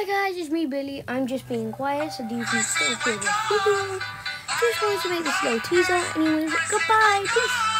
Hi guys, it's me Billy. I'm just being quiet so you can still hear me. video. Just wanted to make this little teaser. Anyways, goodbye. Peace.